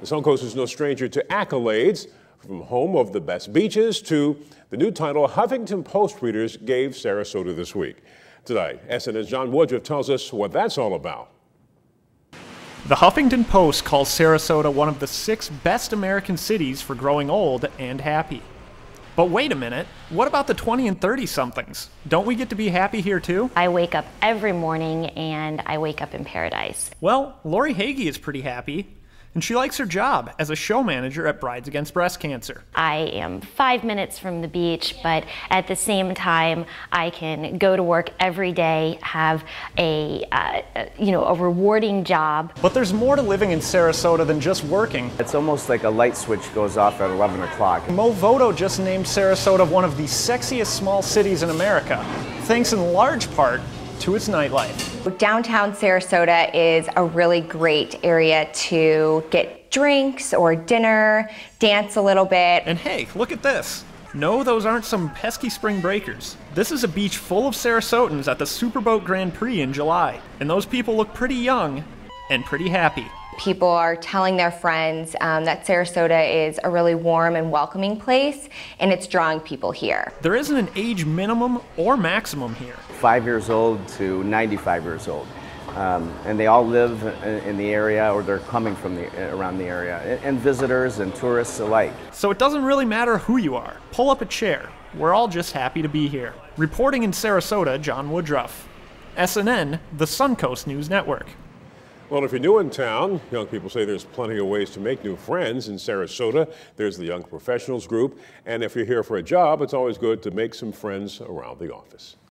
The Suncoast is no stranger to accolades, from home of the best beaches to the new title Huffington Post readers gave Sarasota this week. Tonight, SNN's John Woodruff tells us what that's all about. The Huffington Post calls Sarasota one of the six best American cities for growing old and happy. But wait a minute, what about the 20 and 30 somethings? Don't we get to be happy here too? I wake up every morning and I wake up in paradise. Well, Lori Hagee is pretty happy and she likes her job as a show manager at Brides Against Breast Cancer. I am five minutes from the beach, but at the same time, I can go to work every day, have a uh, you know a rewarding job. But there's more to living in Sarasota than just working. It's almost like a light switch goes off at 11 o'clock. Movoto just named Sarasota one of the sexiest small cities in America, thanks in large part to its nightlife. Downtown Sarasota is a really great area to get drinks or dinner, dance a little bit. And hey, look at this. No, those aren't some pesky spring breakers. This is a beach full of Sarasotans at the Superboat Grand Prix in July, and those people look pretty young and pretty happy. People are telling their friends um, that Sarasota is a really warm and welcoming place, and it's drawing people here. There isn't an age minimum or maximum here. Five years old to 95 years old. Um, and they all live in the area or they're coming from the, around the area, and visitors and tourists alike. So it doesn't really matter who you are. Pull up a chair. We're all just happy to be here. Reporting in Sarasota, John Woodruff. SNN, the Suncoast News Network. Well, if you're new in town, young people say there's plenty of ways to make new friends. In Sarasota, there's the Young Professionals Group. And if you're here for a job, it's always good to make some friends around the office.